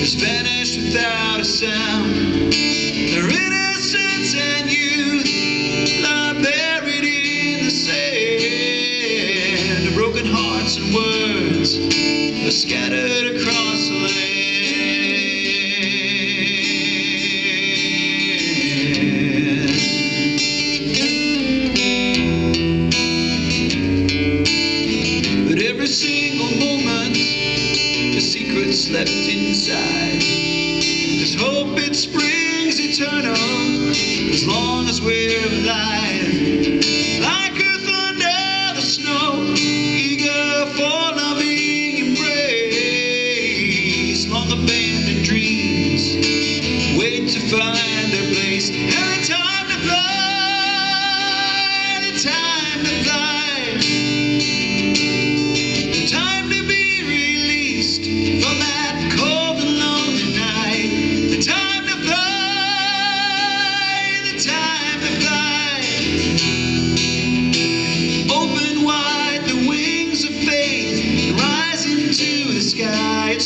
has vanished without a sound. Their innocence and youth lie buried in the sand. Broken hearts and words are scattered across the land. Every single moment, secret's left inside. There's hope, it springs eternal as long as we're alive. Like earth under the snow, eager for loving embrace. Long abandoned dreams wait to find their place. The time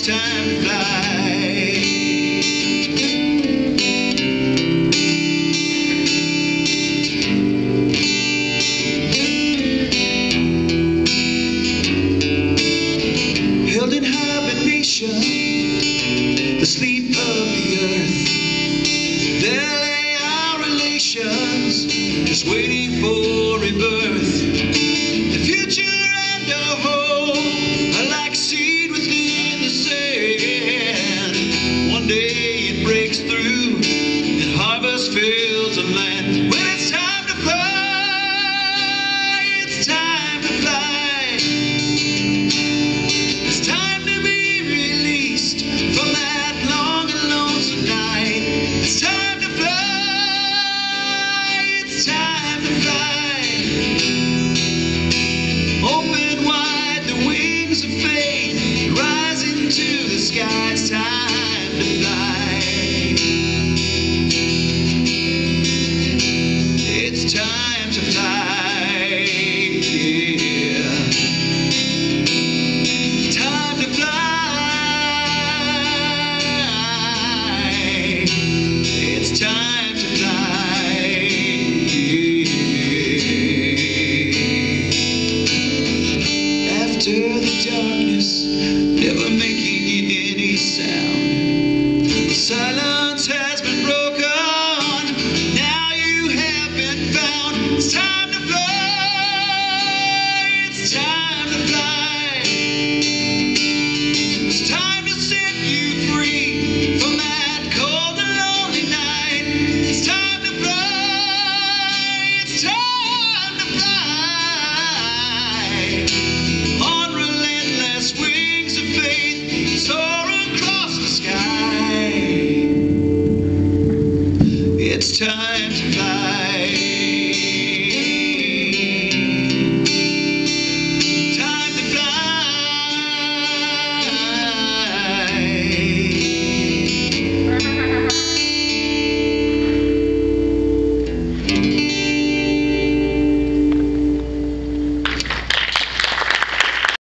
time hibernation, the sleep of the earth. There lay our relations, just waiting for rebirth. The future harvest the darkness, never making any sound. times